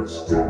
Let's go.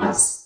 Yes.